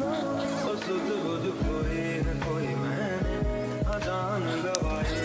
सुध बुध कोई है कोई मैंने अजान गवाई